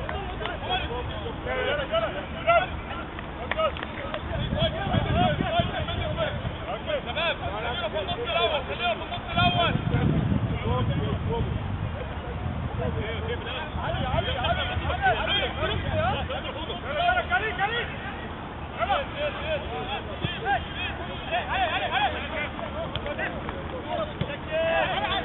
Hey, hey, hey, hey!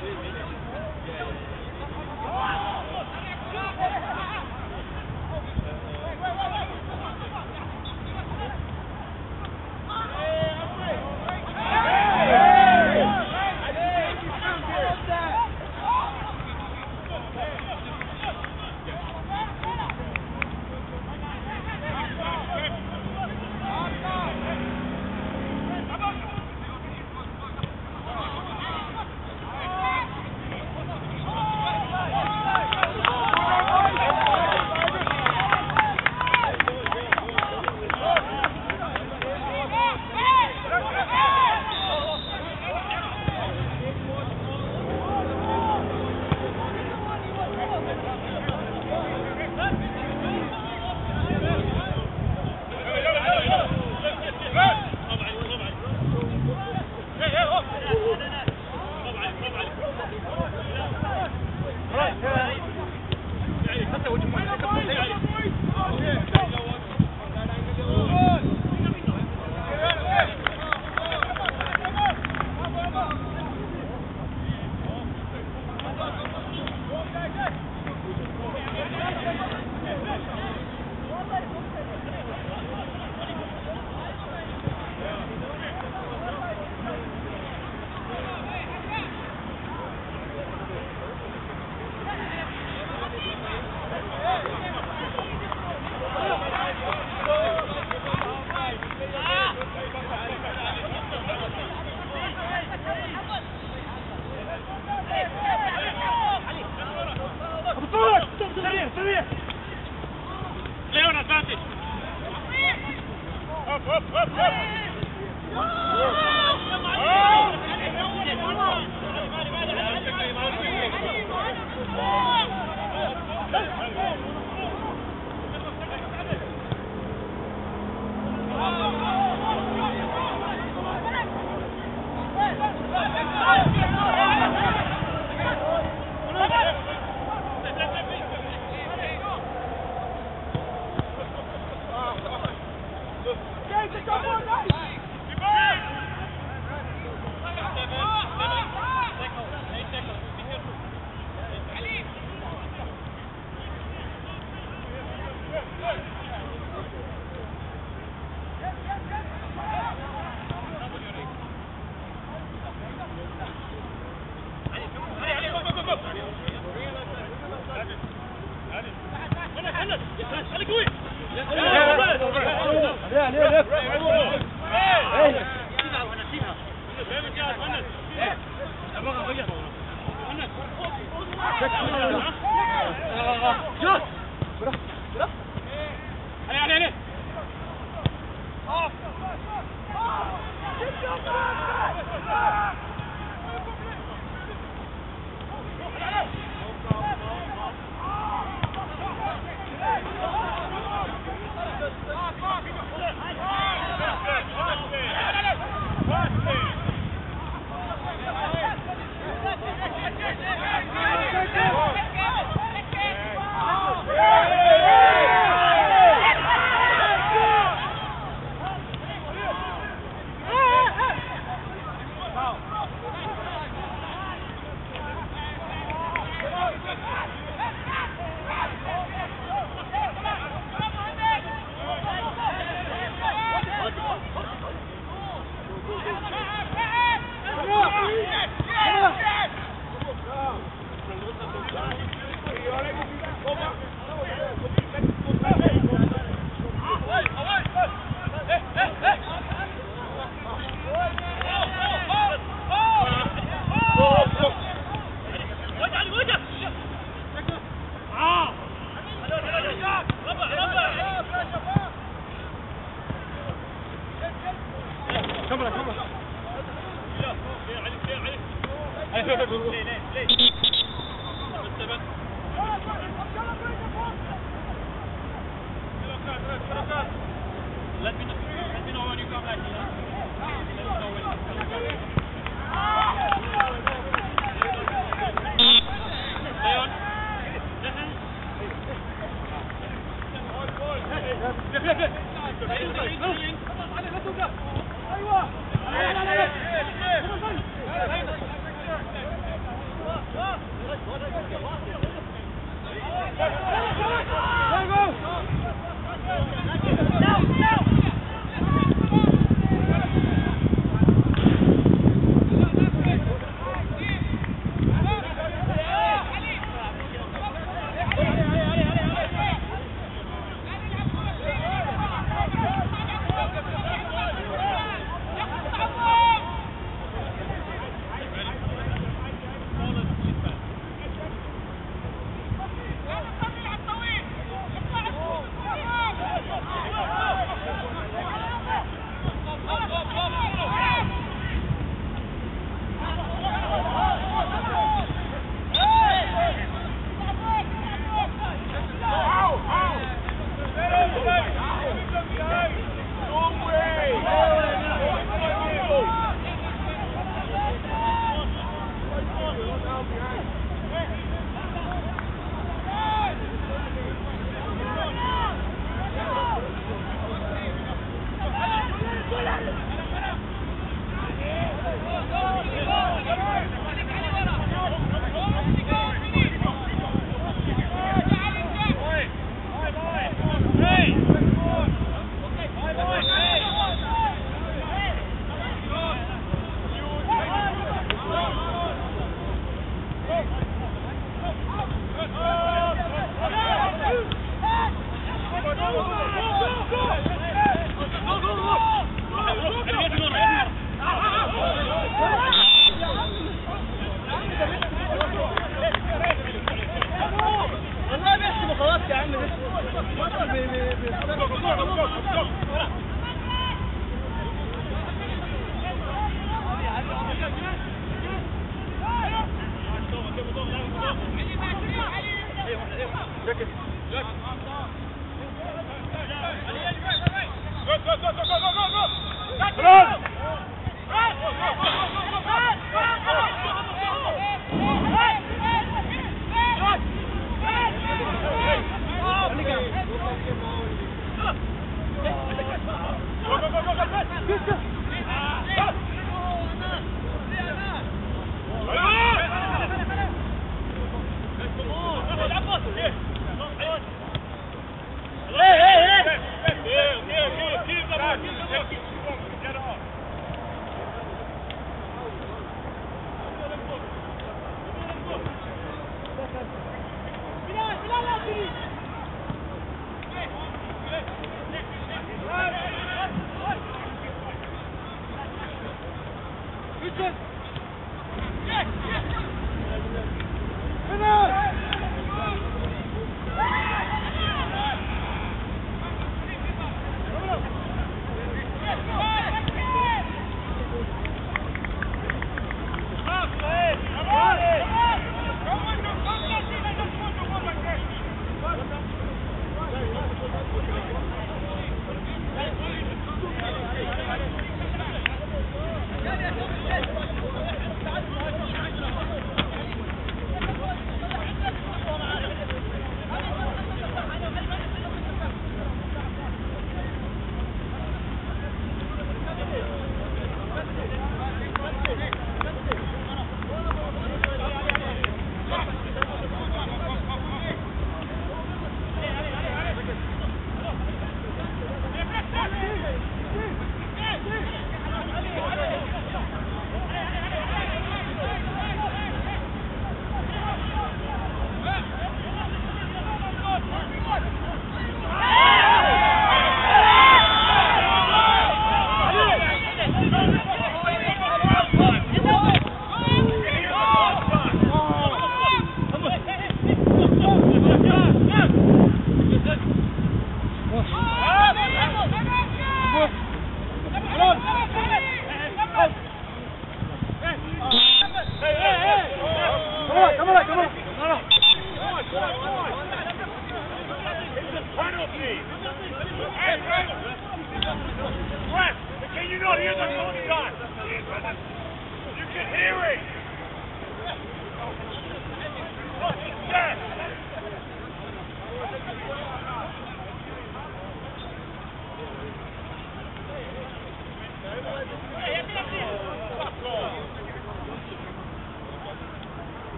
Thank you. Let's go, let's!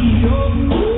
Yo.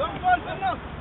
عمر في النص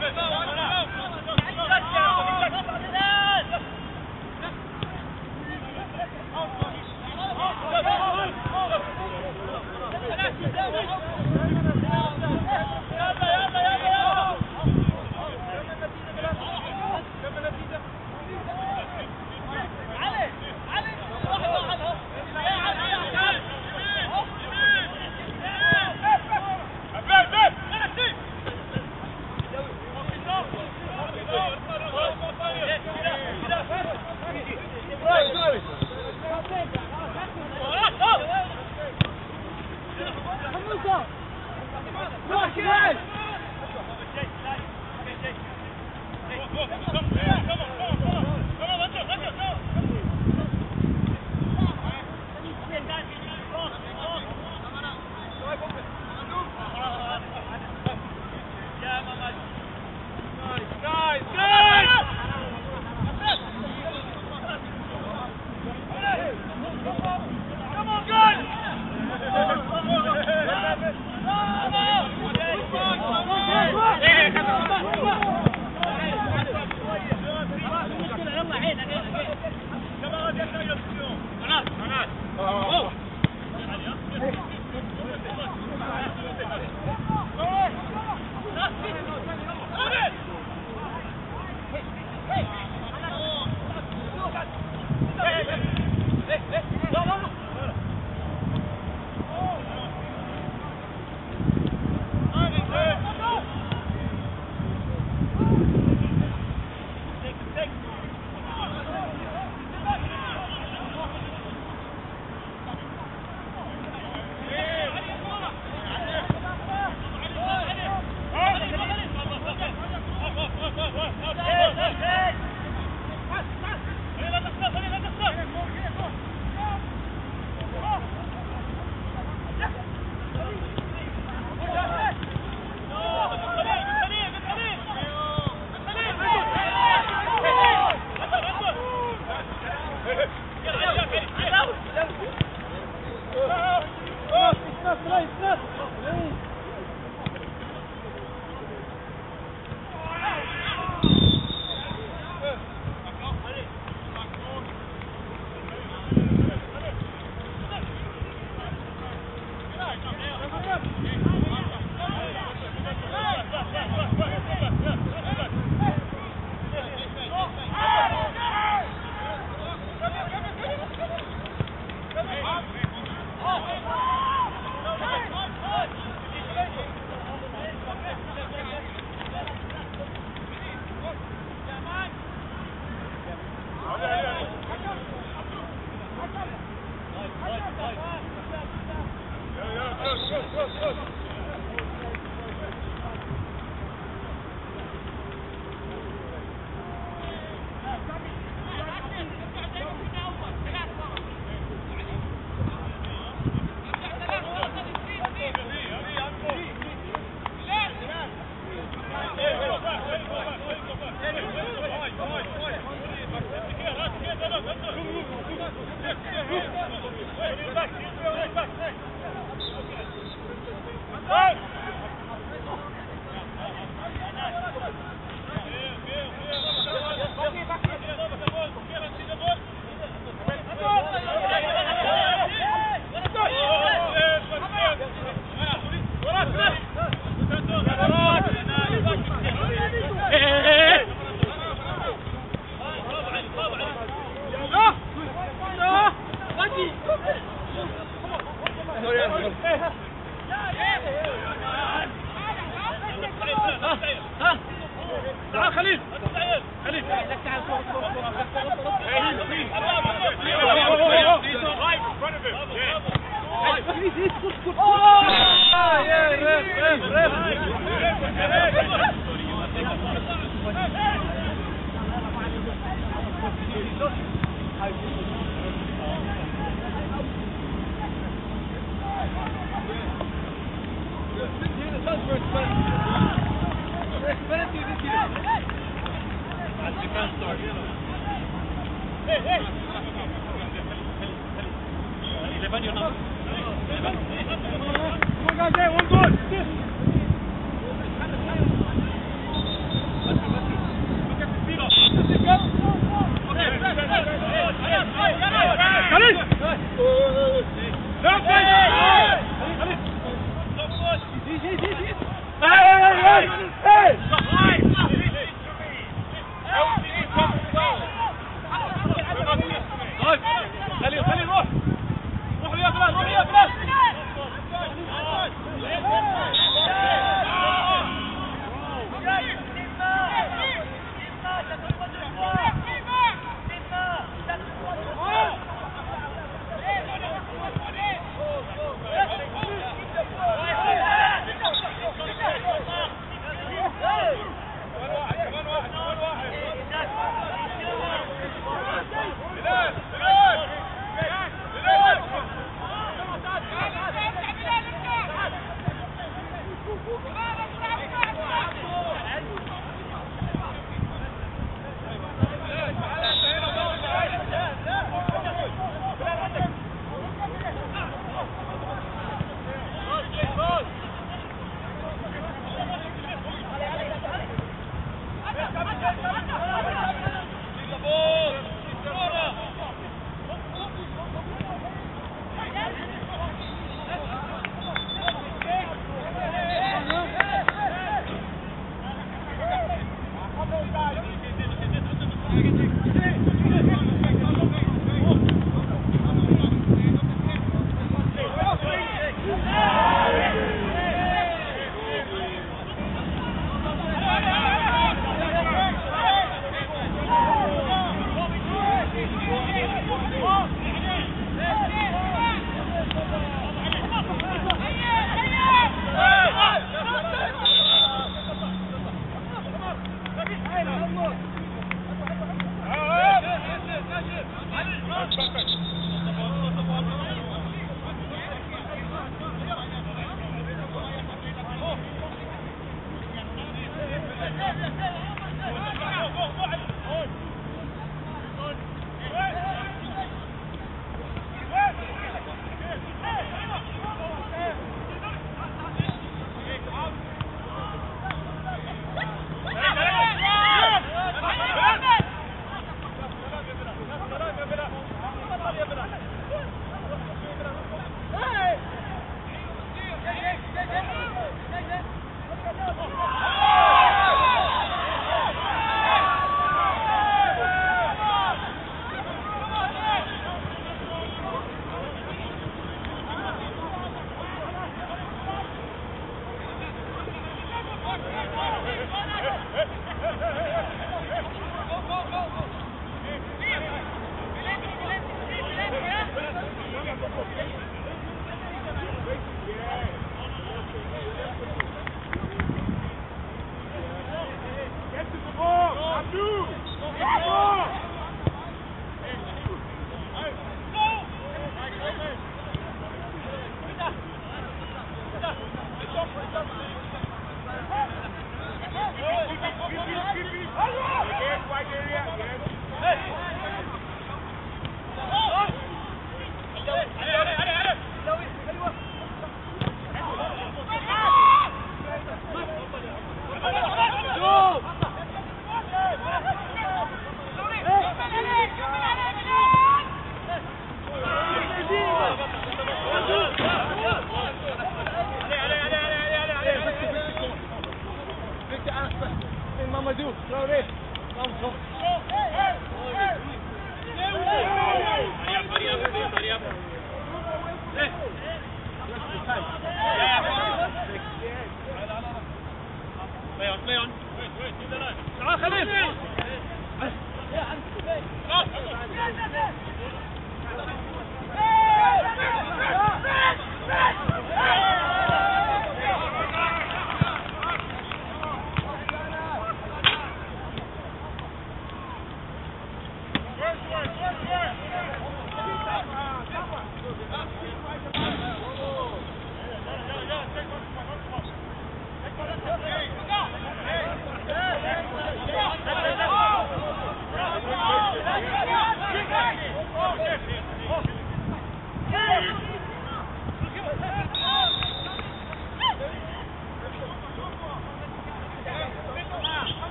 Go,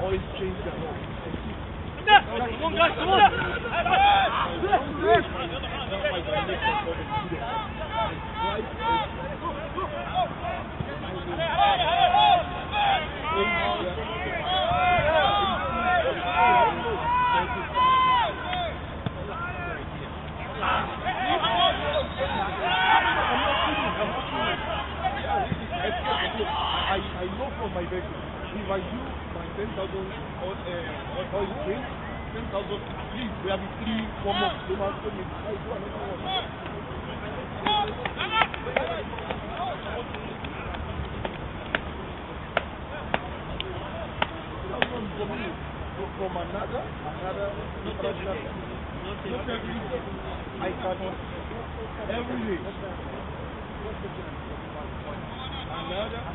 always change the law. Come on, guys, come I, my vehicle, if I do my 10,000 oil, uh, oil change, 10,000 Because three, we have three warm up. They must come in. I do another one. That's one coming in. So from another, another international. Not every day. I cannot. Every day. Nada. Né?